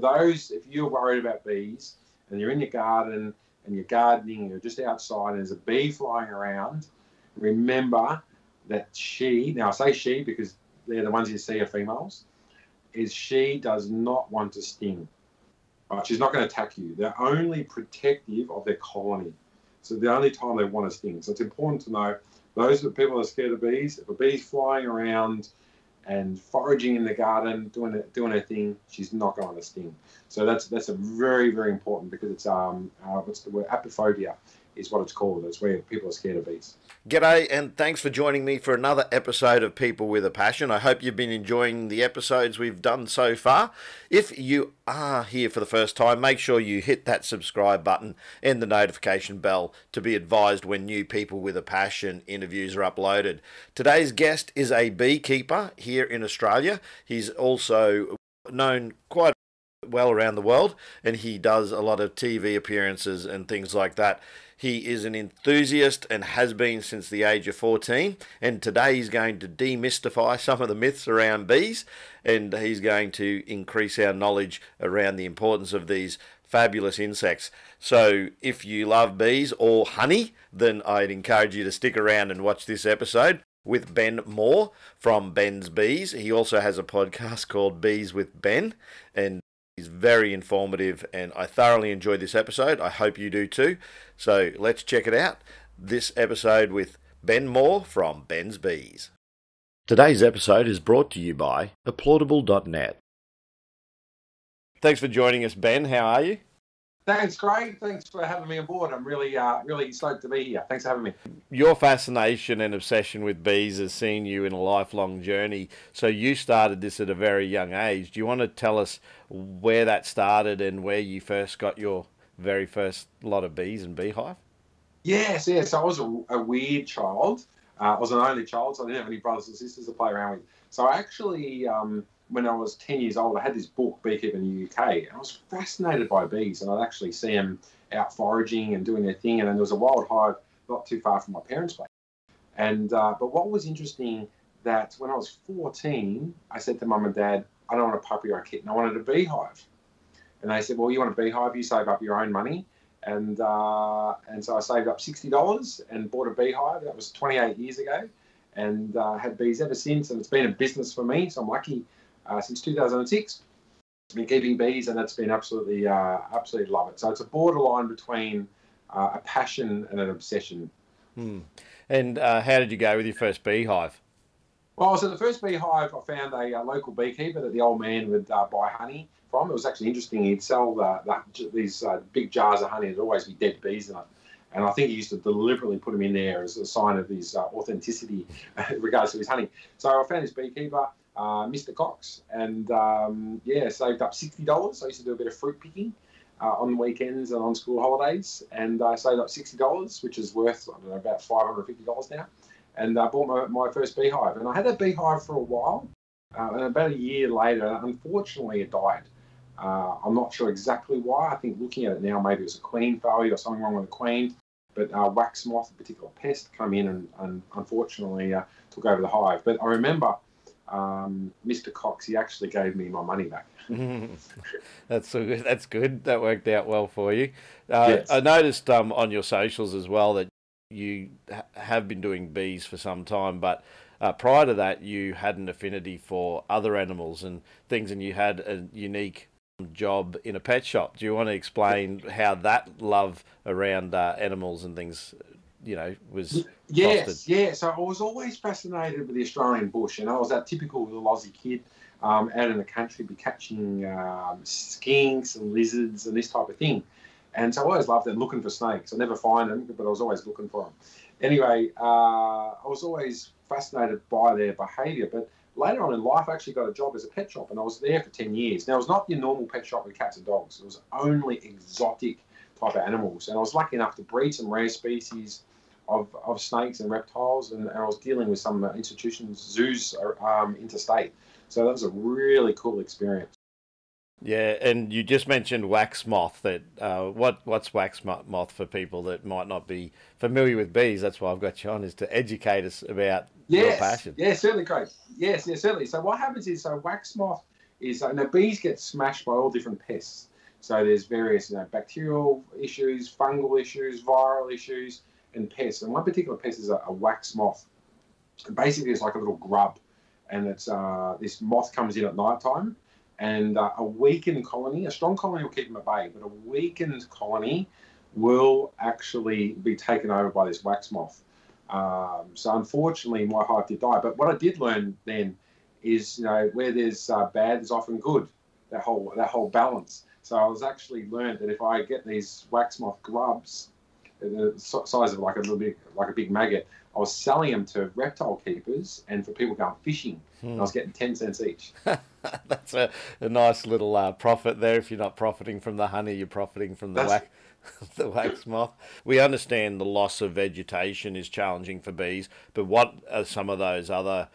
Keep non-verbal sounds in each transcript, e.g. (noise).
those, if you're worried about bees and you're in your garden and you're gardening, you're just outside and there's a bee flying around, remember that she, now I say she because they're the ones you see are females, is she does not want to sting. Right? She's not going to attack you. They're only protective of their colony. So the only time they want to sting. So it's important to know those are people that are scared of bees. If a bee's flying around and foraging in the garden, doing it, doing her thing, she's not going to sting. So that's that's a very very important because it's um uh, what's the word apiphobia is what it's called. It's where people are scared of bees. G'day, and thanks for joining me for another episode of People with a Passion. I hope you've been enjoying the episodes we've done so far. If you are here for the first time, make sure you hit that subscribe button and the notification bell to be advised when new People with a Passion interviews are uploaded. Today's guest is a beekeeper here in Australia. He's also known quite well around the world and he does a lot of TV appearances and things like that. He is an enthusiast and has been since the age of 14. And today he's going to demystify some of the myths around bees and he's going to increase our knowledge around the importance of these fabulous insects. So if you love bees or honey, then I'd encourage you to stick around and watch this episode with Ben Moore from Ben's Bees. He also has a podcast (laughs) called Bees with Ben and He's very informative, and I thoroughly enjoyed this episode. I hope you do too. So let's check it out. This episode with Ben Moore from Ben's Bees. Today's episode is brought to you by applaudible.net. Thanks for joining us, Ben. How are you? Thanks, Craig. Thanks for having me on board. I'm really, uh, really stoked to be here. Thanks for having me. Your fascination and obsession with bees has seen you in a lifelong journey. So you started this at a very young age. Do you want to tell us where that started and where you first got your very first lot of bees and beehive? Yes, yes. I was a, a weird child. Uh, I was an only child, so I didn't have any brothers and sisters to play around with. So I actually um, when I was 10 years old, I had this book, Beekeeper in the UK, and I was fascinated by bees. And I'd actually see them out foraging and doing their thing. And then there was a wild hive not too far from my parents' place. And uh, but what was interesting that when I was 14, I said to mum and dad, I don't want a puppy or a kitten. I wanted a beehive. And they said, Well, you want a beehive? You save up your own money. And uh, and so I saved up sixty dollars and bought a beehive. That was 28 years ago, and uh, had bees ever since. And it's been a business for me. So I'm lucky uh, since 2006. I've been keeping bees, and that's been absolutely, uh, absolutely love it. So it's a borderline between uh, a passion and an obsession. Hmm. And uh, how did you go with your first beehive? Well, so the first beehive, I found a, a local beekeeper that the old man would uh, buy honey from. It was actually interesting. He'd sell the, the, these uh, big jars of honey. There'd always be dead bees in it. And I think he used to deliberately put them in there as a sign of his uh, authenticity (laughs) in regards to his honey. So I found this beekeeper uh, Mr. Cox, and um, yeah, saved up sixty dollars. I used to do a bit of fruit picking uh, on weekends and on school holidays, and I uh, saved up sixty dollars, which is worth I don't know about five hundred fifty dollars now, and I uh, bought my, my first beehive. And I had that beehive for a while, uh, and about a year later, unfortunately, it died. Uh, I'm not sure exactly why. I think looking at it now, maybe it was a queen failure or something wrong with the queen. But wax moth, a particular pest, come in and, and unfortunately took over the hive. But I remember um, Mr. Cox, he actually gave me my money back. (laughs) that's so good. That's good. That worked out well for you. Uh, yes. I noticed um, on your socials as well that you ha- have been doing bees for some time, but uh, prior to that, you had an affinity for other animals and things, and you had a unique job in a pet shop. Do you want to explain how that love around uh, animals and things you know, was yes, fostered. yeah. So I was always fascinated with the Australian bush, and I was that typical little Aussie kid um, out in the country, be catching um, skinks and lizards and this type of thing. And so I always loved it, looking for snakes. I never find them, but I was always looking for them. Anyway, uh, I was always fascinated by their behaviour. But later on in life, I actually got a job as a pet shop, and I was there for 10 years. Now, it was not your normal pet shop with cats and dogs, it was only exotic type of animals. And I was lucky enough to breed some rare species of, of snakes and reptiles, and, and I was dealing with some institutions, zoos um, interstate. So that was a really cool experience. Yeah, and you just mentioned wax moth. That uh, what what's wax moth for people that might not be familiar with bees? That's why I've got you on is to educate us about yes, your passion. Yeah, certainly, Craig. Yes, yes, certainly. So what happens is, so wax moth is you know, bees get smashed by all different pests. So there's various you know, bacterial issues, fungal issues, viral issues, and pests. And one particular pest is a, a wax moth. And basically, it's like a little grub, and it's uh, this moth comes in at night time, and uh, a weakened colony, a strong colony will keep them at bay, but a weakened colony will actually be taken over by this wax moth. Um, so unfortunately, my hive did die. But what I did learn then is, you know, where there's uh, bad, there's often good. That whole that whole balance. So I was actually learned that if I get these wax moth grubs, the size of like a little bit like a big maggot, I was selling them to reptile keepers and for people going fishing. Hmm. I was getting ten cents each. (laughs) That's a, a nice little uh, profit there. If you're not profiting from the honey, you're profiting from the wax. (laughs) the wax moth. We understand the loss of vegetation is challenging for bees, but what are some of those other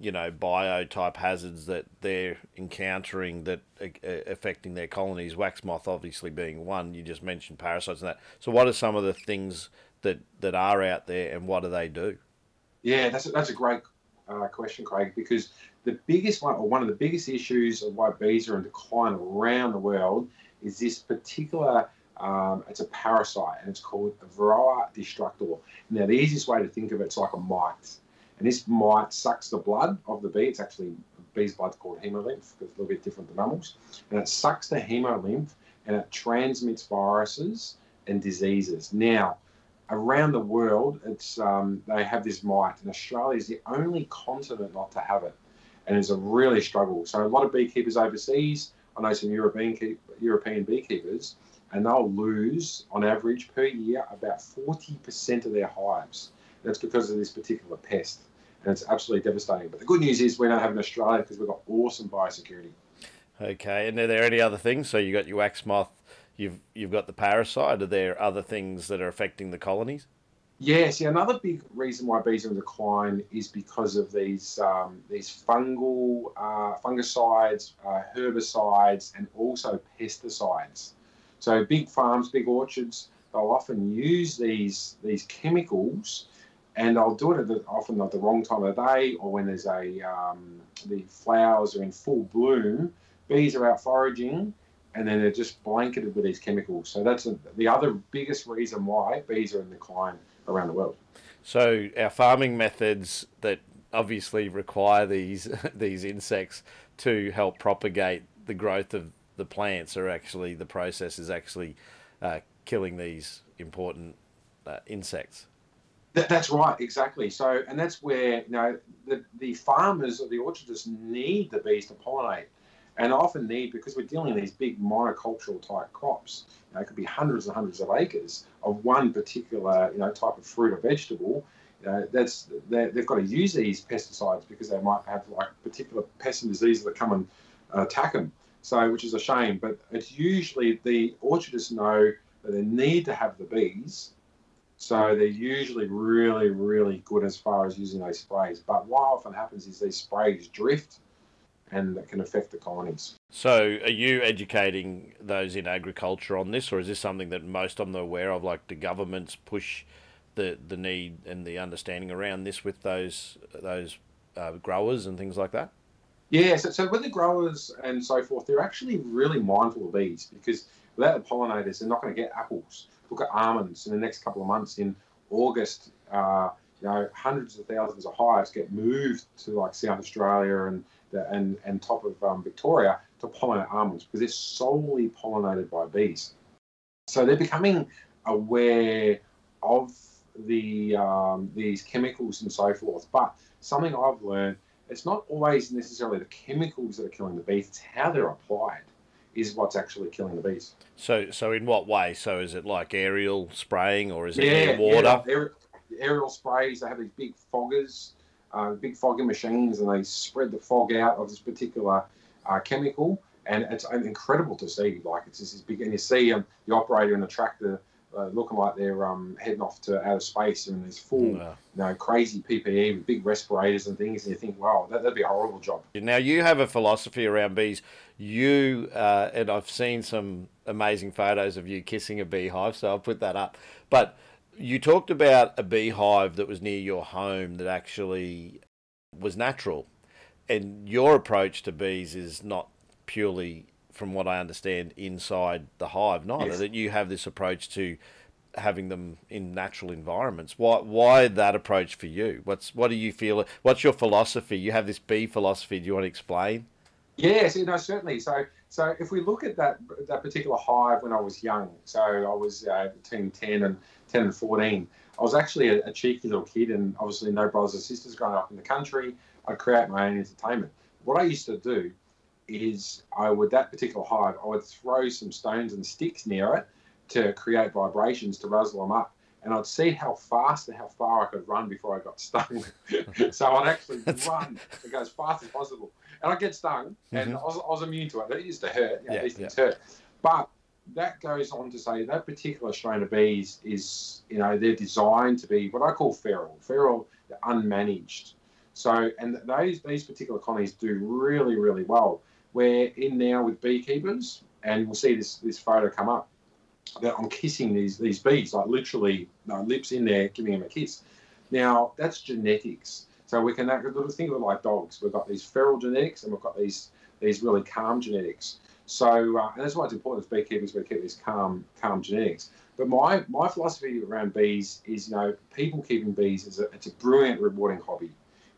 you know biotype hazards that they're encountering that are affecting their colonies. Wax moth obviously being one. You just mentioned parasites and that. So what are some of the things that that are out there, and what do they do? Yeah, that's a, that's a great uh, question, Craig. Because the biggest one, or one of the biggest issues of why bees are in decline around the world, is this particular. Um, it's a parasite, and it's called Varroa destructor. Now, the easiest way to think of it, it's like a mite and this mite sucks the blood of the bee. It's actually bee's blood called hemolymph because it's a little bit different than mammals. And it sucks the hemolymph and it transmits viruses and diseases. Now, around the world, it's um, they have this mite, and Australia is the only continent not to have it, and it's a really struggle. So a lot of beekeepers overseas, I know some European keep, European beekeepers, and they'll lose on average per year about 40% of their hives. That's because of this particular pest and it's absolutely devastating. But the good news is we don't have in Australia because we've got awesome biosecurity. Okay, and are there any other things? So you got your wax moth, you've you've got the parasite. Are there other things that are affecting the colonies? Yes, yeah. Another big reason why bees are in decline is because of these um, these fungal uh, fungicides, uh, herbicides, and also pesticides. So big farms, big orchards, they'll often use these these chemicals and I'll do it at the, often at the wrong time of day or when there's a um, the flowers are in full bloom. Bees are out foraging, and then they're just blanketed with these chemicals. So that's a, the other biggest reason why bees are in decline around the world. So our farming methods that obviously require these (laughs) these insects to help propagate the growth of the plants are actually the process is actually uh, killing these important uh, insects. That, that's right, exactly. So, and that's where you know the, the farmers or the orchardists need the bees to pollinate, and often need because we're dealing in these big monocultural type crops. You know, it could be hundreds and hundreds of acres of one particular you know type of fruit or vegetable. You know, that's they've got to use these pesticides because they might have like particular pests and diseases that come and uh, attack them. So, which is a shame. But it's usually the orchardists know that they need to have the bees so they're usually really, really good as far as using those sprays. But what often happens is these sprays drift and that can affect the colonies. So are you educating those in agriculture on this, or is this something that most of them are aware of? Like, the governments push the, the need and the understanding around this with those those uh, growers and things like that? Yeah, so, so with the growers and so forth, they're actually really mindful of bees because without the pollinators, they're not going to get apples look at almonds in the next couple of months in August. Uh, you know, hundreds of thousands of hives get moved to like South Australia and and and top of um, Victoria to pollinate almonds because they're solely pollinated by bees. So they're becoming aware of the um, these chemicals and so forth. But something I've learned, it's not always necessarily the chemicals that are killing the bees; it's how they're applied is what's actually killing the bees. So, so in what way? So, is it like aerial spraying, or is it yeah, water? Yeah, aerial sprays. They have these big foggers, uh, big fogging machines, and they spread the fog out of this particular uh, chemical, and it's incredible to see. Like it's just this big, and you see um, the operator in the tractor uh, looking like they're um, heading off to outer space in this full, wow. you know, crazy PPE with big respirators and things. And you think, wow, that, would be a horrible job. Now you have a philosophy around bees. You uh, and I've seen some amazing photos of you kissing a beehive, so I'll put that up. But you talked about a beehive that was near your home that actually was natural. and your approach to bees is not purely, from what I understand, inside the hive. Neither yes. that you have this approach to having them in natural environments. Why why that approach for you? What's what do you feel? What's your philosophy? You have this bee philosophy. Do you want to explain? Yes, you know, certainly. So so if we look at that that particular hive when I was young, so I was uh, between ten and ten and fourteen. I was actually a, a, cheeky little kid, and obviously no brothers or sisters growing up in the country. I'd create my own entertainment. What I used to do is I would that particular hive, I would throw some stones and sticks near it to create vibrations to razzle them up. And I'd see how fast and how far I could run before I got stung. (laughs) so I'd actually (laughs) run to go as fast as possible. And I'd get stung, and mm-hmm. I, was, I, was, immune to it. It used to hurt. You know, yeah, these things yeah. hurt. But that goes on to say that particular strain of bees is, you know, they're designed to be what I call feral. Feral, unmanaged. So, and those these particular colonies do really, really well. We're in now with beekeepers, and we'll see this this photo come up that I'm kissing these these bees, like literally no, lips in there, giving them a kiss. Now that's genetics. So we can think of it like dogs. We've got these feral genetics, and we've got these these really calm genetics. So uh, and that's why it's important as beekeepers we keep these calm calm genetics. But my my philosophy around bees is you know people keeping bees is a, it's a brilliant rewarding hobby.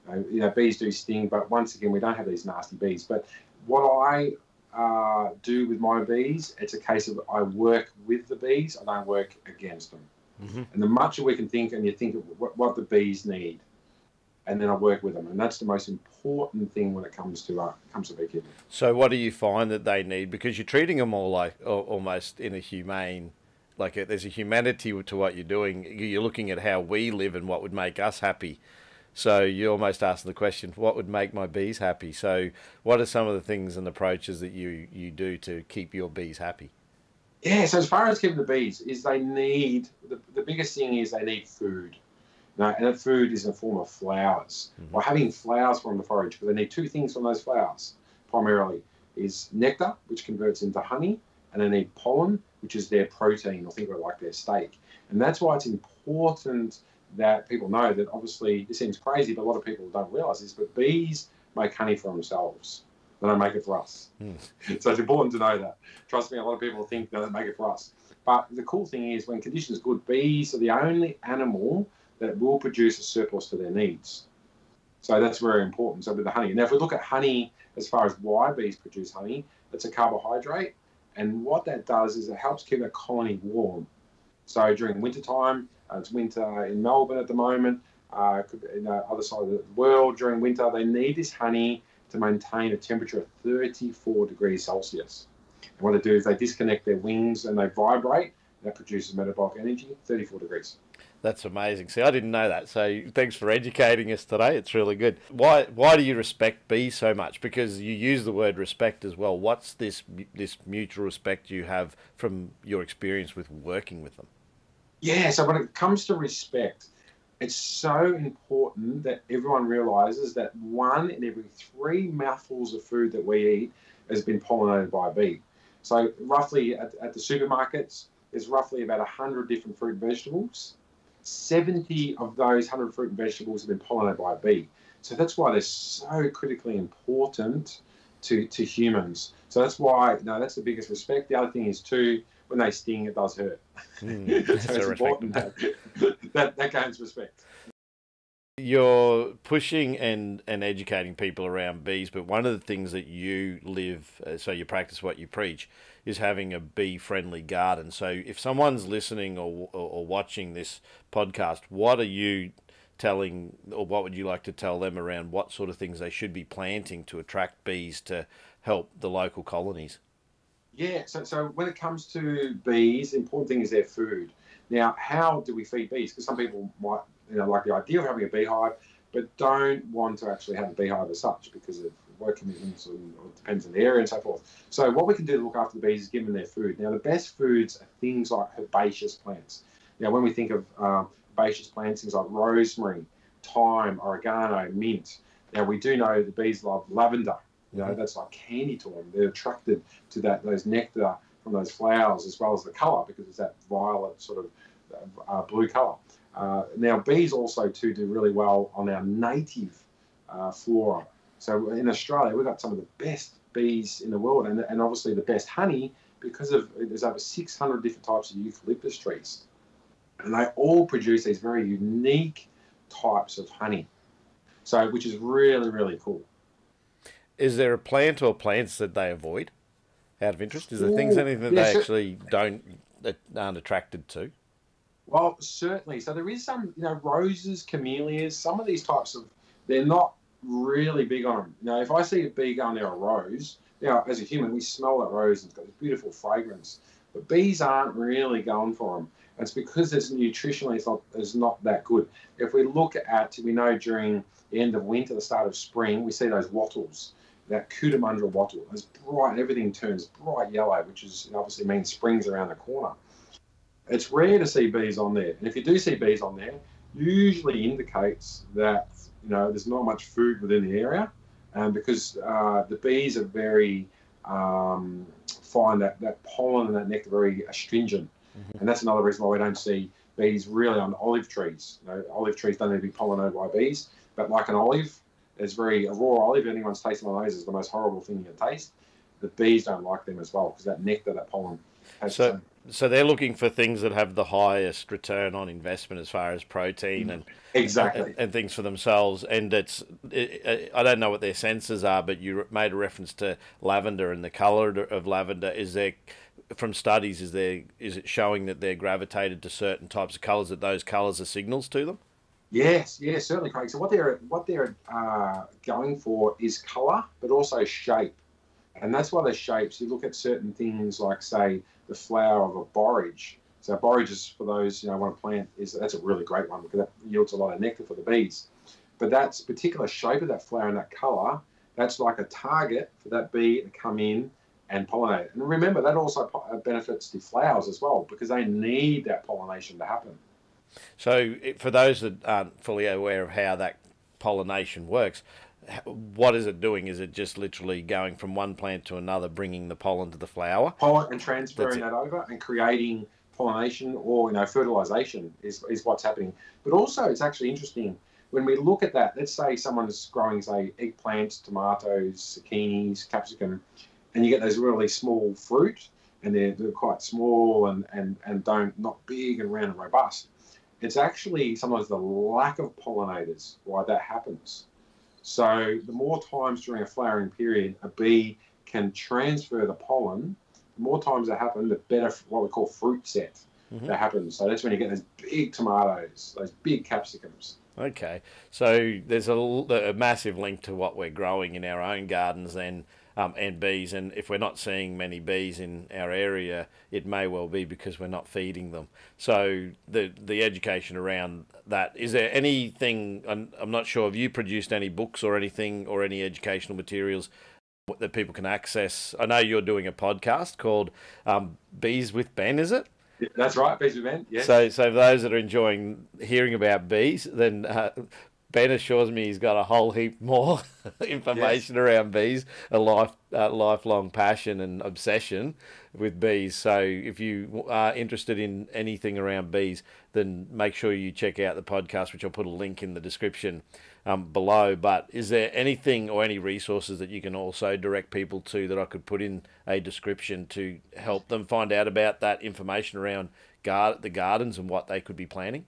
You know, you know bees do sting, but once again we don't have these nasty bees. But what I uh, do with my bees, it's a case of I work with the bees, I don't work against them. Mm-hmm. And the much we can think, and you think of what, what, the bees need, and then I work with them, and that's the most important thing when it comes to uh, comes to beekeeping. So, what do you find that they need? Because you're treating them all like almost in a humane, like a, there's a humanity to what you're doing. You're looking at how we live and what would make us happy so you're almost asked the question, what would make my bees happy? So what are some of the things and approaches that you, you do to keep your bees happy? Yeah, so as far as keeping the bees, is they need, the, the biggest thing is they need food. Now, and that food is in the form of flowers. Mm-hmm. Or having flowers from the forage, but they need two things from those flowers, primarily, is nectar, which converts into honey, and they need pollen, which is their protein, or think of it like their steak. And that's why it's important that people know that obviously this seems crazy, but a lot of people don't realize this, but bees make honey for themselves. They don't make it for us. Mm. (laughs) So it's important to know that. Trust me, a lot of people think that they make it for us. But the cool thing is, when conditions are good, bees are the only animal that will produce a surplus to their needs. So that's very important. So with the honey. Now, if we look at honey as far as why bees produce honey, it's a carbohydrate. And what that does is it helps keep a colony warm. So during wintertime, uh, it's winter in Melbourne at the moment. Uh, in the other side of the world during winter. They need this honey to maintain a temperature of 34 degrees Celsius. And what they do is they disconnect their wings and they vibrate. That produces metabolic energy, 34 degrees. That's amazing. See, I didn't know that. So thanks for educating us today. It's really good. Why why do you respect bees so much? Because you use the word respect as well. What's this this mutual respect you have from your experience with working with them? Yeah, so when it comes to respect, it's so important that everyone realizes that one in every three mouthfuls of food that we eat has been pollinated by a bee. So, roughly at, at the supermarkets, there's roughly about 100 different fruit and vegetables. 70 of those 100 fruit and vegetables have been pollinated by a bee. So, that's why they're so critically important to, to humans. So, that's why, no, that's the biggest respect. The other thing is, too, when they sting, it does hurt. Mm, (laughs) so it's important that, (laughs) that that gains respect. You're pushing and, and educating people around bees, but one of the things that you live, uh, so you practice what you preach, is having a bee friendly garden. So if someone's listening or, or, or watching this podcast, what are you telling, or what would you like to tell them around what sort of things they should be planting to attract bees to help the local colonies? Yeah, so, so when it comes to bees, the important thing is their food. Now, how do we feed bees? Because some people might you know, like the idea of having a beehive, but don't want to actually have a beehive as such because of work commitments and it depends on the area and so forth. So what we can do to look after the bees is give them their food. Now, the best foods are things like herbaceous plants. Now, when we think of um, herbaceous plants, things like rosemary, thyme, oregano, mint. Now, we do know the bees love lavender. You know, that's like candy to them. They're attracted to that those nectar from those flowers as well as the colour because it's that violet sort of uh, blue colour. Uh, now, bees also too do really well on our native uh, flora. So in Australia, we've got some of the best bees in the world, and, and obviously the best honey because of there's over 600 different types of eucalyptus trees, and they all produce these very unique types of honey. So, which is really really cool. Is there a plant or plants that they avoid? Out of interest, is there Ooh, things anything that yeah, they actually don't that aren't attracted to? Well, certainly. So there is some, you know, roses, camellias. Some of these types of, they're not really big on them. Know, if I see a bee going near a rose, you know, as a human, we smell that rose and it's got this beautiful fragrance. But bees aren't really going for them. It's because it's nutritionally it's not, it's not that good. If we look at, we know during the end of winter, the start of spring, we see those wattles, that Cootamundra wattle. It's bright, everything turns bright yellow, which is obviously means spring's around the corner. It's rare to see bees on there. And if you do see bees on there, usually indicates that you know there's not much food within the area, and because uh, the bees are very um, find that that pollen and that nectar very astringent, mm-hmm. and that's another reason why we don't see bees really on olive trees. You know, olive trees don't need to be pollinated by bees, but like an olive, it's very a raw olive. Anyone's tasting one of those is the most horrible thing you can taste. The bees don't like them as well because that nectar, that pollen. so, so they're looking for things that have the highest return on investment as far as protein and exactly and, and things for themselves. And it's it, I don't know what their senses are, but you made a reference to lavender and the color of lavender. Is there from studies is there is it showing that they're gravitated to certain types of colors that those colors are signals to them? Yes, yes, certainly, Craig. So what they're what they're uh, going for is color, but also shape, and that's why the shapes. You look at certain things like, say, the flower of a borage. So borage is for those you know want to plant is that's a really great one because that yields a lot of nectar for the bees. But that particular shape of that flower and that color, that's like a target for that bee to come in and pollinate. And remember, that also uh, benefits the flowers as well because they need that pollination to happen. So, for those that aren't fully aware of how that pollination works, what is it doing? Is it just literally going from one plant to another, bringing the pollen to the flower? Pollen and transferring that over and creating pollination or you know fertilization is, is what's happening. But also, it's actually interesting when we look at that. Let's say someone's growing, say, eggplants, tomatoes, zucchinis, capsicum, and you get those really small fruit, and they're, they're quite small and, and, and don't not big and round and robust. It's actually sometimes the lack of pollinators why that happens. So the more times during a flowering period a bee can transfer the pollen, the more times that happen, the better what we call fruit set mm-hmm. that happens. So that's when you get those big tomatoes, those big capsicums. Okay, so there's a, a massive link to what we're growing in our own gardens and um, and bees. And if we're not seeing many bees in our area, it may well be because we're not feeding them. So the the education around that is there anything? I'm, I'm not sure. Have you produced any books or anything or any educational materials? That people can access. I know you're doing a podcast called um, Bees with Ben, is it? That's right, bees with Ben. Yeah. So, so for those that are enjoying hearing about bees, then uh, Ben assures me he's got a whole heap more (laughs) information yes. around bees, a life, uh, lifelong passion and obsession with bees. So if you are interested in anything around bees, then make sure you check out the podcast, which I'll put a link in the description um, below. But is there anything or any resources that you can also direct people to that I could put in a description to help them find out about that information around guard, the gardens and what they could be planning?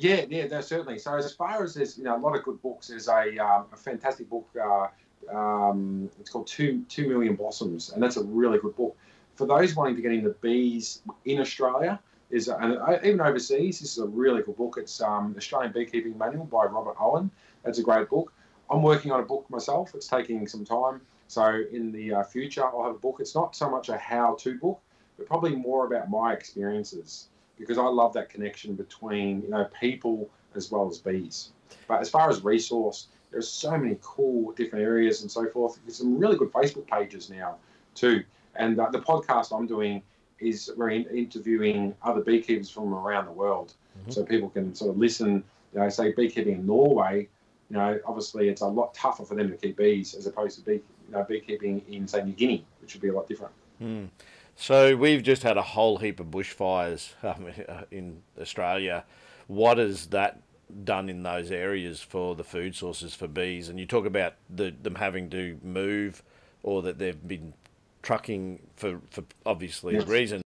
Yeah, yeah, no, certainly. So as far as there's you know a lot of good books, there's a, um, a fantastic book. Uh, um, it's called Two Two Million Blossoms, and that's a really good book for those wanting to get into bees in Australia. Is and uh, even overseas, this is a really good book. It's um, Australian Beekeeping Manual by Robert Owen. That's a great book. I'm working on a book myself. It's taking some time. So in the uh, future, I'll have a book. It's not so much a how-to book, but probably more about my experiences because I love that connection between you know people as well as bees. But as far as resource, there's so many cool different areas and so forth. There's some really good Facebook pages now too. And uh, the podcast I'm doing is we're in, interviewing other beekeepers from around the world, mm-hmm. so people can sort of listen. You know, say beekeeping in Norway. You know, obviously it's a lot tougher for them to keep bees as opposed to bee, you know, beekeeping in say New Guinea, which would be a lot different. Mm. So we've just had a whole heap of bushfires um, (laughs) in Australia. What is that done in those areas for the food sources for bees? And you talk about the, them having to move or that they've been trucking for, for obviously yes. a reason.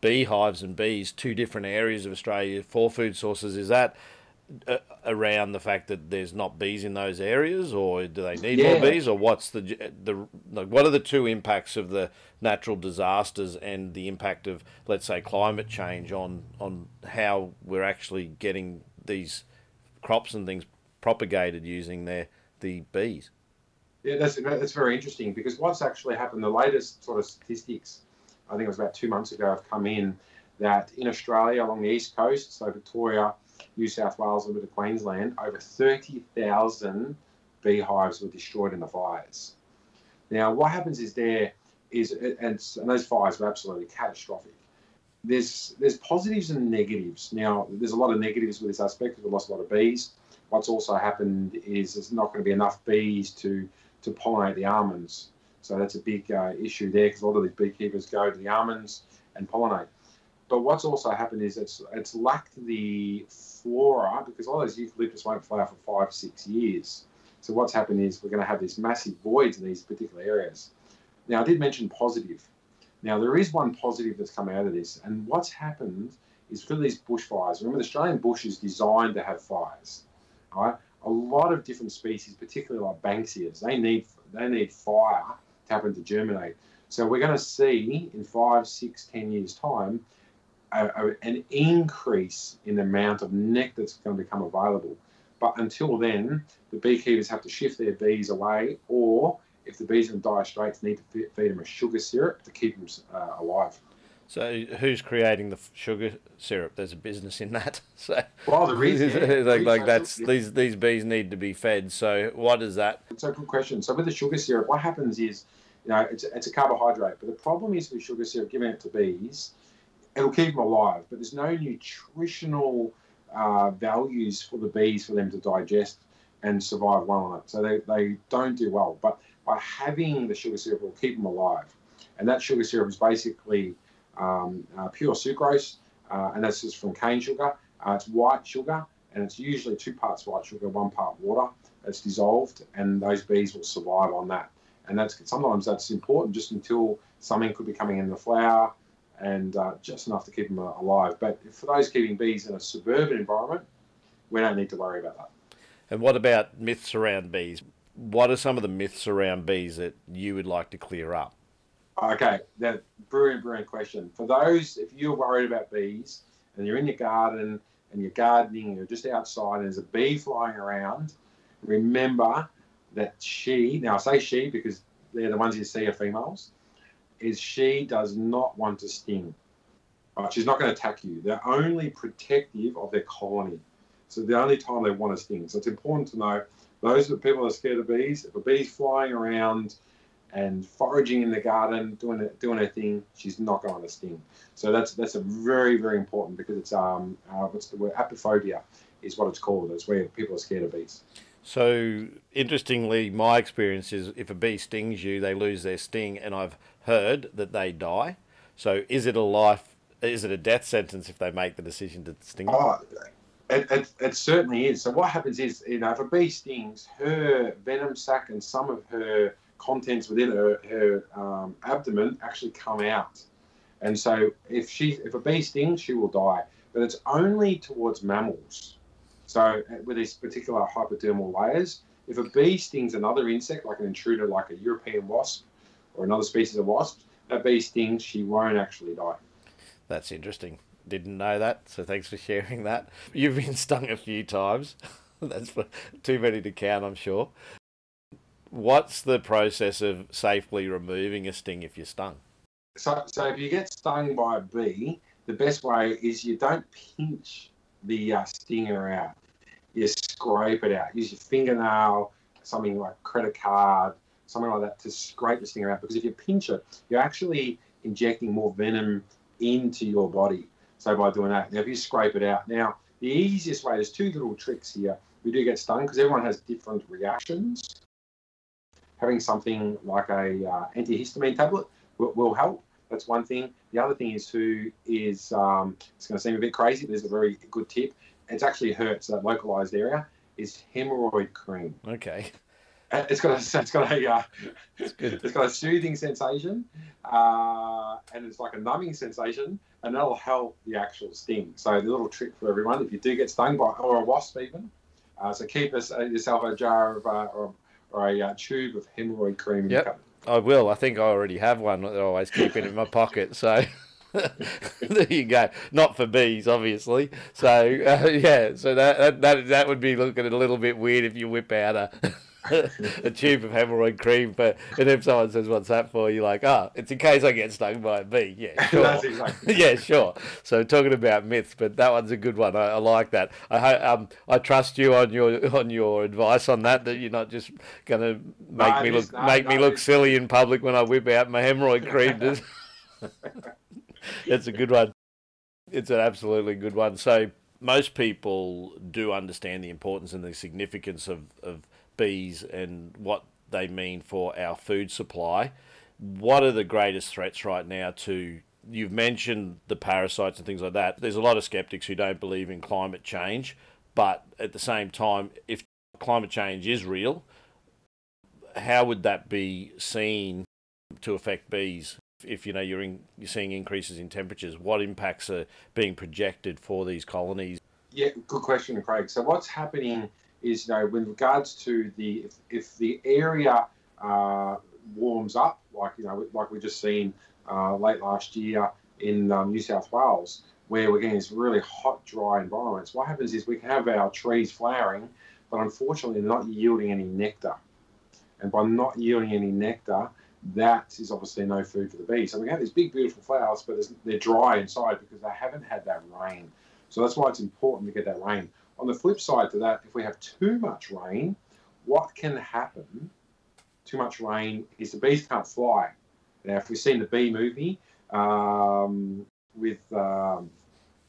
Beehives and bees, two different areas of Australia for food sources. Is that uh, around the fact that there's not bees in those areas, or do they need yeah. more bees, or what's the the like, what are the two impacts of the natural disasters and the impact of let's say climate change on on how we're actually getting these crops and things propagated using their the bees? Yeah, that's that's very interesting because what's actually happened. The latest sort of statistics, I think it was about two months ago, have come in that in Australia along the east coast, so Victoria New South Wales, bit of Queensland, over 30,000 beehives were destroyed in the fires. Now, what happens is there is, and, and those fires were absolutely catastrophic. There's there's positives and negatives. Now, there's a lot of negatives with this aspect because we lost a lot of bees. What's also happened is there's not going to be enough bees to to pollinate the almonds. So that's a big uh, issue there because a lot of these beekeepers go to the almonds and pollinate. But what's also happened is it's it's lacked the flora because all those eucalyptus won't flower for five six years. So what's happened is we're going to have these massive voids in these particular areas. Now I did mention positive. Now there is one positive that's come out of this, and what's happened is for these bushfires. Remember, the Australian bush is designed to have fires. Right? A lot of different species, particularly like banksias, they need they need fire to happen to germinate. So we're going to see in five, six, ten years' time a, a, an increase in the amount of nectar that's going to become available. But until then, the beekeepers have to shift their bees away, or if the bees are in dire straits, need to feed them a sugar syrup to keep them uh, alive. So who's creating the sugar syrup? There's a business in that. (laughs) So well, the reason yeah, (laughs) like, like that's these these bees need to be fed. So what is that? It's a good question. So with the sugar syrup, what happens is, you know, it's it's a carbohydrate, but the problem is with sugar syrup giving it to bees it'll keep them alive, but there's no nutritional uh, values for the bees for them to digest and survive well on it. So they, they don't do well. But by having the sugar syrup, will keep them alive. And that sugar syrup is basically um, uh, pure sucrose, uh, and that's just from cane sugar. Uh, it's white sugar, and it's usually two parts white sugar, one part water. It's dissolved, and those bees will survive on that. And that's sometimes that's important just until something could be coming in the flower and uh, just enough to keep them alive. But for those keeping bees in a suburban environment, we don't need to worry about that. And what about myths around bees? What are some of the myths around bees that you would like to clear up? Okay, that brilliant, brilliant question. For those, if you're worried about bees and you're in your garden and you're gardening, you're just outside and there's a bee flying around, remember that she, now I say she because they're the ones you see are females, is she does not want to sting. Right? She's not going to attack you. They're only protective of their colony. So the only time they want to sting. So it's important to know those are people are scared of bees. If a bee's flying around and foraging in the garden, doing it, doing her thing, she's not going to sting. So that's that's a very very important because it's um uh, what's the word apiphobia is what it's called. It's where people are scared of bees. So interestingly, my experience is if a bee stings you, they lose their sting, and I've heard that they die. So is it a life? Is it a death sentence if they make the decision to sting? Oh, it, it, it certainly is. So what happens is, you know, if a bee stings, her venom sac and some of her contents within her, her um, abdomen actually come out. And so if she if a bee stings, she will die. But it's only towards mammals. So uh, with these particular hypodermal layers, if a bee stings another insect, like an intruder, like a European wasp or another species of wasp, that bee stings, she won't actually die. That's interesting. Didn't know that, so thanks for sharing that. You've been stung a few times. (laughs) That's too many to count, I'm sure. What's the process of safely removing a sting if you're stung? So, so if you get stung by a bee, the best way is you don't pinch the uh, stinger out you scrape it out. Use your fingernail, something like credit card, something like that to scrape this thing out. Because if you pinch it, you're actually injecting more venom into your body. So by doing that, now if you scrape it out, now the easiest way, there's two little tricks here. We do get stung because everyone has different reactions. Having something like a uh, antihistamine tablet will, will, help. That's one thing. The other thing is who is um, it's going to seem a bit crazy. But there's a very good tip it's actually hurts that localized area is hemorrhoid cream. Okay. Uh, It's got a it's got a uh, it's got a soothing sensation, uh, and it's like a numbing sensation, and that'll help the actual sting. So the little trick for everyone, if you do get stung by or a wasp even, uh, so keep us, uh, yourself a jar of uh, or, or a uh, tube of hemorrhoid cream. in your Yep. I will. I think I already have one that I always keep it in my pocket. So (laughs) (laughs) there you go. Not for bees, obviously. So uh, (laughs) yeah. So that, that that that would be looking a little bit weird if you whip out a. (laughs) a tube of hemorrhoid cream, but and if someone says, "What's that for?" You're like, "Oh, it's in case I get stung by a bee." Yeah, sure. Exactly. yeah, sure. So talking about myths, but that one's a good one. I, I like that. I um I trust you on your on your advice on that. That you're not just gonna make No, me look make me no, look silly in public when I whip out my hemorrhoid cream. That's a good one. It's an absolutely good one. So most people do understand the importance and the significance of, of bees and what they mean for our food supply. What are the greatest threats right now to you've mentioned the parasites and things like that. There's a lot of skeptics who don't believe in climate change, but at the same time, if climate change is real, how would that be seen to affect bees? If you know you're in, you're seeing increases in temperatures, what impacts are being projected for these colonies? Yeah, good question, Craig. So what's happening is, you know, with regards to the if, if the area uh, warms up, like you know, like we just seen uh, late last year in um, New South Wales, where we're getting these really hot, dry environments. What happens is we can have our trees flowering, but unfortunately, they're not yielding any nectar. And by not yielding any nectar, that is obviously no food for the bees. So we have these big, beautiful flowers, but they're dry inside because they haven't had that rain. So that's why it's important to get that rain. On the flip side to that, if we have too much rain, what can happen? Too much rain is the bees can't fly. Now, if we've seen the bee movie um, with um,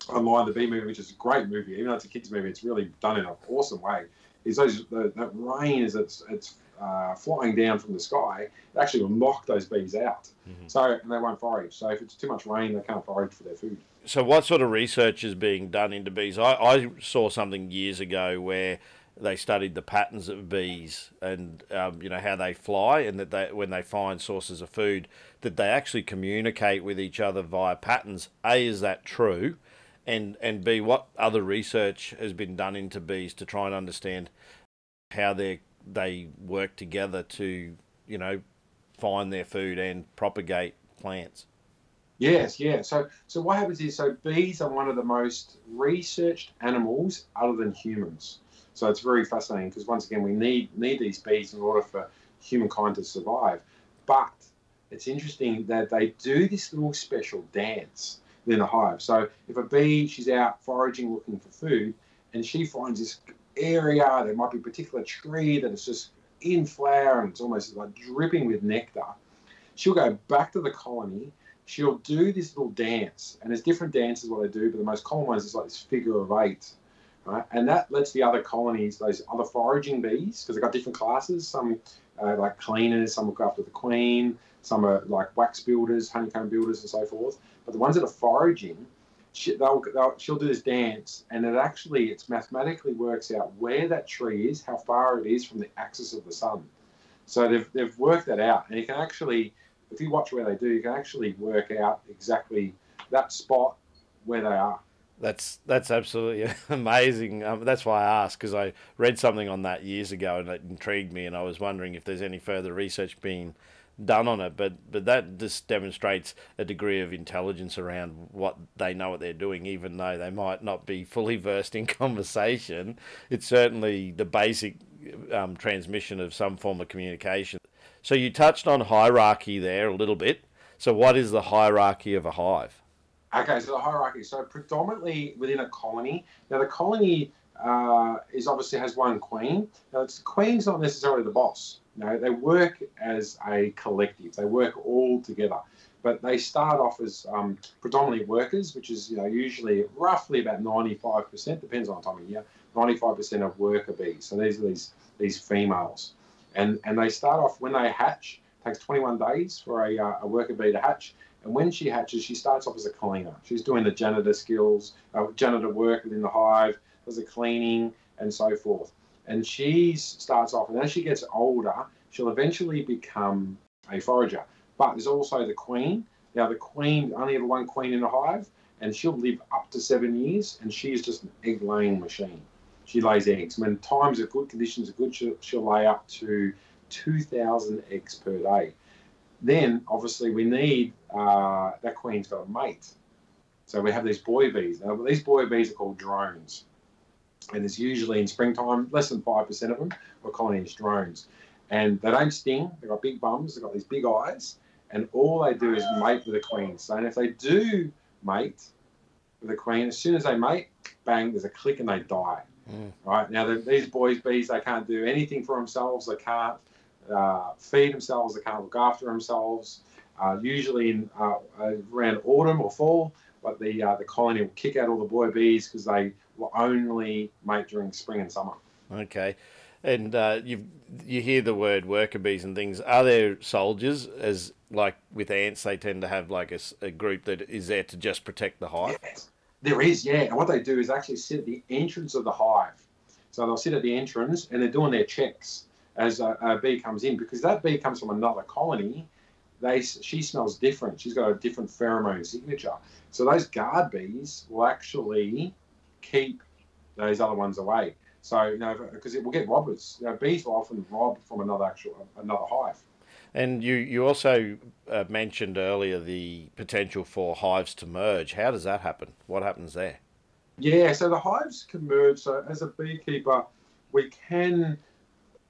online, the bee movie, which is a great movie, even though it's a kids' movie, it's really done in an awesome way. Is those that rain is it's it's uh, flying down from the sky, it actually will knock those bees out. Mhm. So and they won't forage. So if it's too much rain, they can't forage for their food. So, what sort of research is being done into bees? I, I saw something years ago where they studied the patterns of bees and um, you know how they fly, and that they when they find sources of food, that they actually communicate with each other via patterns. A, is that true? And and B, what other research has been done into bees to try and understand how they they work together to you know find their food and propagate plants? Yes, yeah. So, so what happens is, so bees are one of the most researched animals other than humans. So it's very fascinating because once again, we need need these bees in order for humankind to survive. But it's interesting that they do this little special dance in the hive. So if a bee, she's out foraging looking for food, and she finds this area, there might be a particular tree that is just in flower and it's almost like dripping with nectar. She'll go back to the colony she'll do this little dance, and there's different dances what they do, but the most common one is like this figure of eight, right? And that lets the other colonies, those other foraging bees, because they've got different classes. Some uh, like cleaners, some look after the queen, some are like wax builders, honeycomb builders, and so forth. But the ones that are foraging, she, they'll, they'll, she'll do this dance, and it actually it's mathematically works out where that tree is, how far it is from the axis of the sun. So they've, they've worked that out, and you can actually if you watch where they do, you can actually work out exactly that spot where they are. That's that's absolutely (laughs) amazing. Um, that's why I asked because I read something on that years ago and it intrigued me, and I was wondering if there's any further research being done on it. But but that just demonstrates a degree of intelligence around what they know what they're doing, even though they might not be fully versed in (laughs) conversation. It's certainly the basic um, transmission of some form of communication. So you touched on hierarchy there a little bit. So what is the hierarchy of a hive? Okay, so the hierarchy. So predominantly within a colony. Now the colony uh, is obviously has one queen. Now it's, the queen's not necessarily the boss. You know, they work as a collective. They work all together. But they start off as um, predominantly workers, which is you know usually roughly about ninety five percent. Depends on the time of year. Ninety five percent of worker bees. So these are these these females, and and they start off when they hatch. It takes twenty one days for a, uh, a worker bee to hatch. And when she hatches, she starts off as a cleaner. She's doing the janitor skills, uh, janitor work within the hive, does the cleaning, and so forth. And she starts off, and as she gets older, she'll eventually become a forager. But there's also the queen. Now, the queen only ever one queen in a hive, and she'll live up to seven years, and she's just an egg laying machine. She lays eggs. When times are good, conditions are good, she'll, she'll lay up to 2,000 eggs per day. Then, obviously, we need uh, that queen's got a mate. So we have these boy bees. Now, these boy bees are called drones. And there's usually in springtime, less than 5% of them are colonies drones. And they don't sting, they've got big bums, they've got these big eyes, and all they do is mate with the queen. So, and if they do mate with the queen, as soon as they mate, bang, there's a click and they die. Mm. Right now, the, these boys bees they can't do anything for themselves. They can't uh, feed themselves. They can't look after themselves. Uh, usually in uh, around autumn or fall, but the uh, the colony will kick out all the boy bees because they will only mate during spring and summer. Okay. And uh, you you hear the word worker bees and things. Are there soldiers as like with ants? They tend to have like a, a group that is there to just protect the hive. Yes. There is, yeah. And what they do is actually sit at the entrance of the hive. So they'll sit at the entrance and they're doing their checks as a, a bee comes in because that bee comes from another colony. They she smells different. She's got a different pheromone signature. So those guard bees will actually keep those other ones away. So you know because it will get robbers. You know, bees will often rob from another actual another hive. And you, you also uh, mentioned earlier the potential for hives to merge. How does that happen? What happens there? Yeah, so the hives can merge. So as a beekeeper, we can,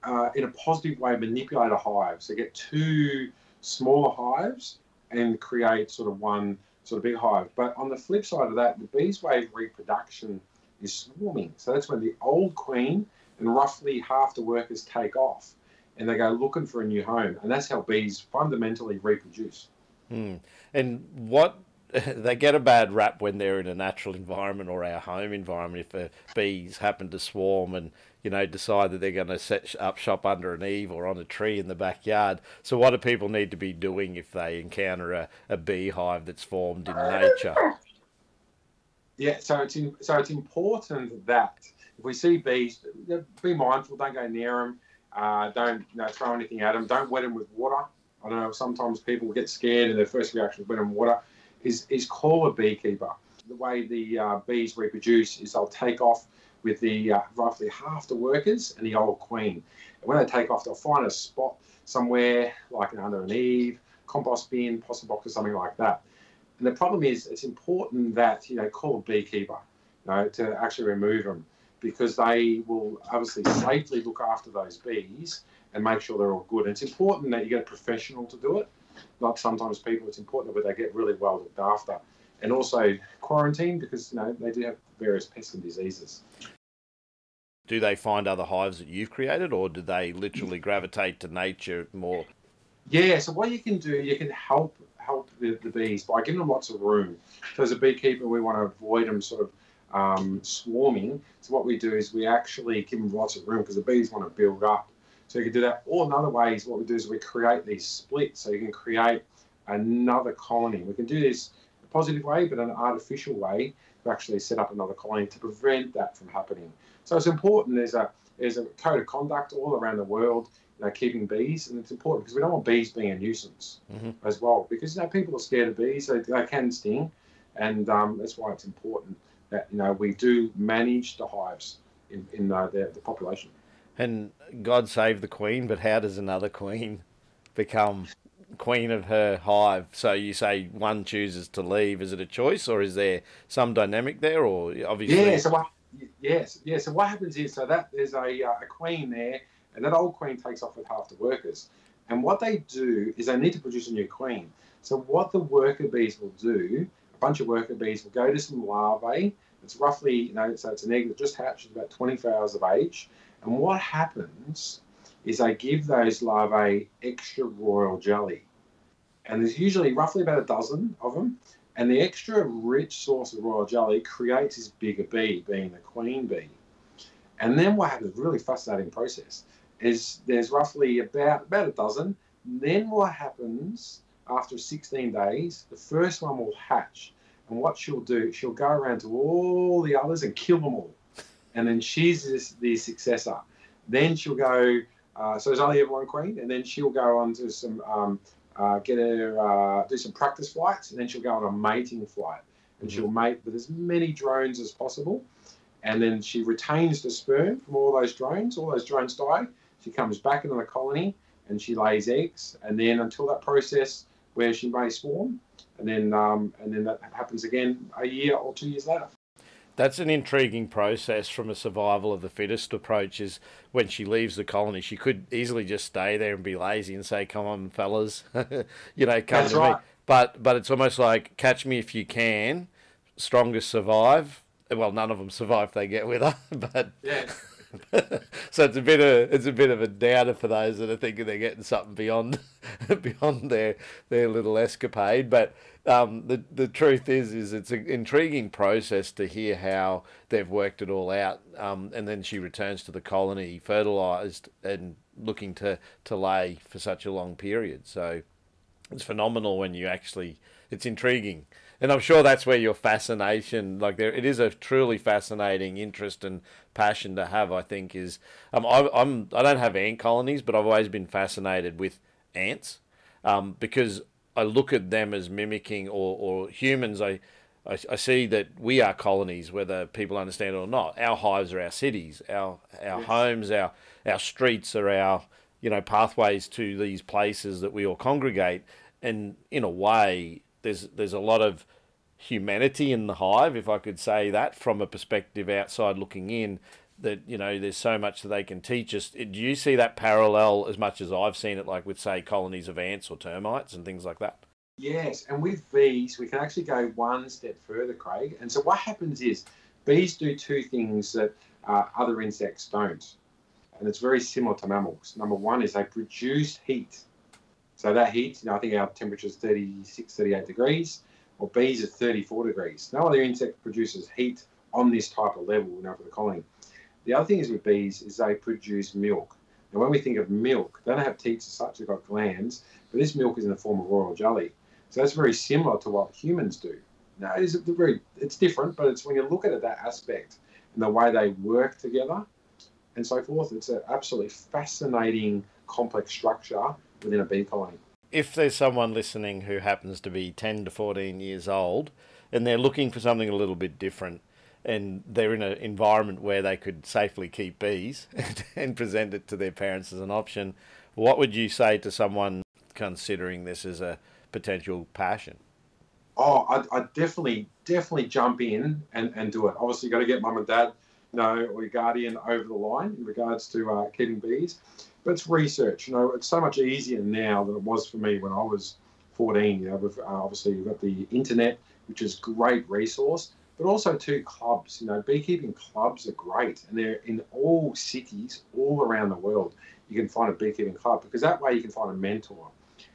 uh, in a positive way, manipulate a hive. So get two smaller hives and create sort of one sort of big hive. But on the flip side of that, the bees' way of reproduction is swarming. So that's when the old queen and roughly half the workers take off and they go looking for a new home. And that's how bees fundamentally reproduce. Hmm. And what (laughs) they get a bad rap when they're in a natural environment or our home environment. If uh, bees happen to swarm and you know decide that they're going to set up shop under an eave or on a tree in the backyard. So, what do people need to be doing if they encounter a, a beehive that's formed in nature? Yeah, so it's in, so it's important that if we see bees, be mindful. Don't go near them. Uh, don't you know, throw anything at them. Don't wet them with water. I don't know. Sometimes people get scared and their first reaction is wet them water. Is is call a beekeeper. The way the uh, bees reproduce is they'll take off with the uh, roughly half the workers and the old queen. And when they take off, they'll find a spot somewhere like under an eave, compost bin, possum box, or something like that. And the problem is, it's important that you know call a beekeeper, you know, to actually remove them because they will obviously safely look after those bees and make sure they're all good. And it's important that you get a professional to do it, not sometimes people. It's important that they get really well looked after, and also quarantine because you know they do have various pests and diseases. Do they find other hives that you've created, or do they literally gravitate to nature more? Yeah. So what you can do, you can help help the, the bees by giving them lots of room. So as a beekeeper, we want to avoid them sort of um, swarming. So what we do is we actually give them lots of room because the bees want to build up. So you can do that. Or another way is what we do is we create these splits. So you can create another colony. We can do this positive way, but an artificial way to actually set up another colony to prevent that from happening. So it's important. There's a there's a code of conduct all around the world, you know, keeping bees, and it's important because we don't want bees being a nuisance mm-hmm. as well. Because you know people are scared of bees, so they can sting, and um, that's why it's important that you know we do manage the hives in, in uh, the, the population. And God save the queen, but how does another queen become queen of her hive? So you say one chooses to leave. Is it a choice, or is there some dynamic there, or obviously? Yeah. So what, yes. So what happens is so that there's a, uh, a queen there, and that old queen takes off with half the workers. And what they do is they need to produce a new queen. So what the worker bees will do a bunch of worker bees will go to some larvae. It's roughly, you know, so it's an egg that just hatched about 24 hours of age. And what happens is they give those larvae extra royal jelly. And there's usually roughly about a dozen of them. And the extra rich source of royal jelly creates this bigger bee, being the queen bee. And then what happens, really fascinating process, is there's roughly about, about a dozen. Then what happens after 16 days, the first one will hatch. And what she'll do, she'll go around to all the others and kill them all. and then she's the successor. Then she'll go. Uh, so there's only ever one queen, and then she'll go on to some um, uh, get her uh, do some practice flights, and then she'll go on a mating flight, and mm-hmm. she'll mate with as many drones as possible, and then she retains the sperm from all those drones. All those drones die. She comes back into the colony, and she lays eggs, and then until that process where she may swarm, and then um, and then that happens again a year or two years later. That's an intriguing process from a survival of the fittest approach. Is when she leaves the colony, she could easily just stay there and be lazy and say, "Come on, fellas, (laughs) you know, come That's to right. me." But but it's almost like catch me if you can. Strongest survive. Well, none of them survive if they get with her, (laughs) but yeah. (laughs) so it's a bit of it's a bit of a downer for those that are thinking they're getting something beyond (laughs) beyond their their little escapade. But um, the the truth is is it's an intriguing process to hear how they've worked it all out. Um, and then she returns to the colony, fertilized and looking to to lay for such a long period. So it's phenomenal when you actually. It's intriguing and I'm sure that's where your fascination, like there, it is a truly fascinating interest and passion to have. I think is, um, I, I'm I don't have ant colonies, but I've always been fascinated with ants, um, because I look at them as mimicking or or humans. I, I, I see that we are colonies, whether people understand it or not. Our hives are our cities, our our yes. homes, our our streets are our you know pathways to these places that we all congregate. And in a way, there's there's a lot of humanity in the hive, if I could say that, from a perspective outside looking in. That you know, there's so much that they can teach us. Do you see that parallel as much as I've seen it, like with say colonies of ants or termites and things like that? Yes, and with bees, we can actually go one step further, Craig. And so what happens is bees do two things that uh, other insects don't, and it's very similar to mammals. Number one is they produce heat. So that heat, you know, I think our temperature is 36, 38 degrees or bees at 34 degrees. No other insect produces heat on this type of level you know, for the colony. The other thing is with bees is they produce milk. Now, when we think of milk, they don't have teats as such, they've got glands, but this milk is in the form of royal jelly. So that's very similar to what humans do. Now, it is very, it's different, but it's when you look at it, that aspect and the way they work together and so forth, it's an absolutely fascinating, complex structure within a bee colony if there's someone listening who happens to be 10 to 14 years old and they're looking for something a little bit different and they're in an environment where they could safely keep bees (laughs) and present it to their parents as an option, what would you say to someone considering this as a potential passion? Oh, I, I definitely, definitely jump in and, and do it. Obviously, you got to get mum and dad, you know, or your guardian over the line in regards to uh, keeping bees but it's research. You know, it's so much easier now than it was for me when I was 14. You know, with, uh, obviously you've got the internet, which is great resource, but also two clubs. You know, beekeeping clubs are great, and they're in all cities all around the world. You can find a beekeeping club because that way you can find a mentor.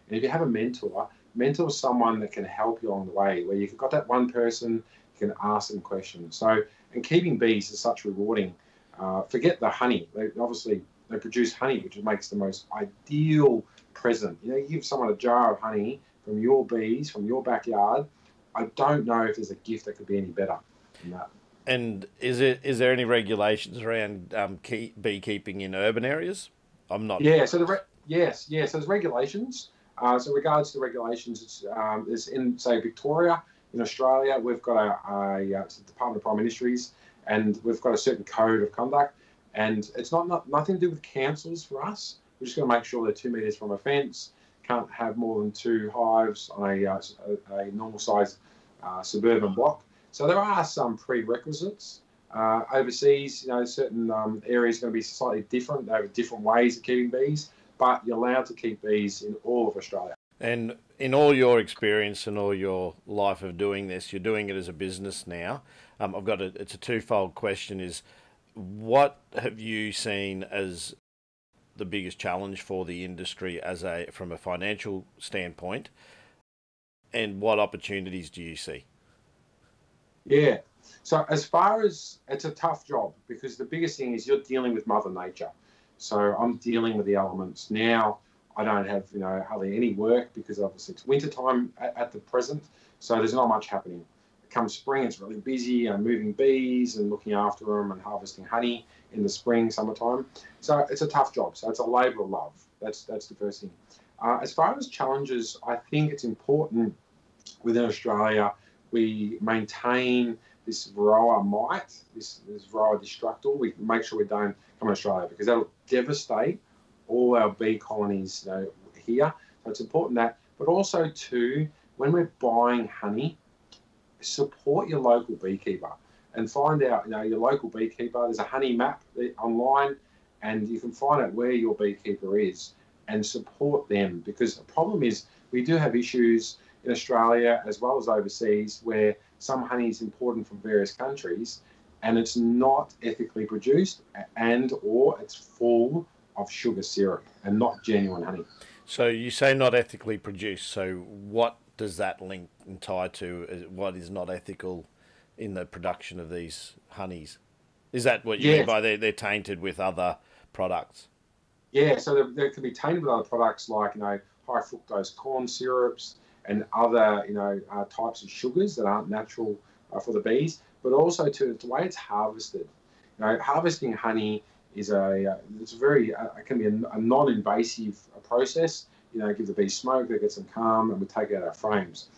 And if you have a mentor, mentor someone that can help you along the way, where you've got that one person you can ask them questions. So, and keeping bees is such rewarding. Uh, forget the honey. They, obviously, they produce honey, which makes the most ideal present. You know, you give someone a jar of honey from your bees, from your backyard. I don't know if there's a gift that could be any better than that. And is it is there any regulations around um, key, beekeeping in urban areas? I'm not. Yeah. So the re- yes, yes. So there's regulations. Uh, so regards to the regulations, it's, um, it's in say Victoria in Australia. We've got a, a, a uh, Department of Primary Industries, and we've got a certain code of conduct. And it's not, not nothing to do with councils for us. We're just going to make sure they're two metres from a fence, can't have more than two hives on a, uh, a, a normal size uh, suburban block. So there are some prerequisites. Uh, overseas, you know, certain um, areas are going to be slightly different. They have different ways of keeping bees, but you're allowed to keep bees in all of Australia. And in all your experience and all your life of doing this, you're doing it as a business now. Um, I've got a, it's a twofold question: is what have you seen as the biggest challenge for the industry as a from a financial standpoint, and what opportunities do you see? Yeah. So as far as it's a tough job because the biggest thing is you're dealing with Mother Nature. So I'm dealing with the elements now. I don't have you know hardly any work because obviously it's winter time at, at the present, so there's not much happening come spring, it's really busy and moving bees and looking after them and harvesting honey in the spring, summertime. So it's a tough job. So it's a labour of love. That's that's the first thing. Uh, as far as challenges, I think it's important within Australia we maintain this varroa mite, this, this varroa destructor. We make sure we don't come to Australia because that'll devastate all our bee colonies you know, here. So it's important that, but also too, when we're buying honey, support your local beekeeper and find out, you know, your local beekeeper. There's a honey map online, and you can find out where your beekeeper is and support them because the problem is we do have issues in Australia as well as overseas where some honey is imported from various countries and it's not ethically produced and or it's full of sugar syrup and not genuine honey. So you say not ethically produced. So what does that link and tie to? What is not ethical in the production of these honeys? Is that what you mean by they they're tainted with other products? Yeah, so they can be tainted with other products like you know high fructose corn syrups and other you know uh, types of sugars that aren't natural uh, for the bees, but also to the way it's harvested. You know, harvesting honey is a uh, it's a very uh, it can be a, a, non-invasive process. You know, give the bees smoke, they get some calm, and we take out our frames.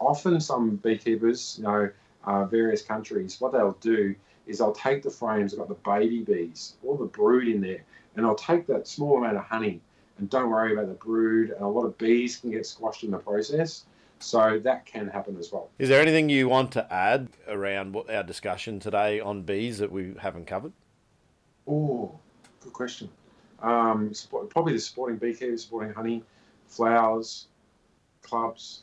Often, some beekeepers, you know, uh, various countries, what they'll do is they'll take the frames, they've got the baby bees, all the brood in there, and they'll take that small amount of honey and don't worry about the brood. And a lot of bees can get squashed in the process. So that can happen as well. Is there anything you want to add around our discussion today on bees that we haven't covered? Oh, good question. Um, probably the supporting beekeepers, supporting honey, flowers, clubs,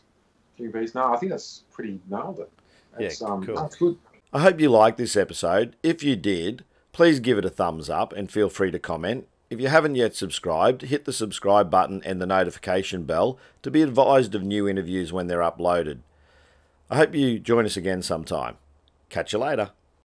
king bees. No, I think that's pretty nailed it. That's, yeah, um, cool. That's good. I hope you liked this episode. If you did, please give it a thumbs up and feel free to comment. If you haven't yet subscribed, hit the subscribe button and the notification bell to be advised of new interviews when they're uploaded. I hope you join us again sometime. Catch you later.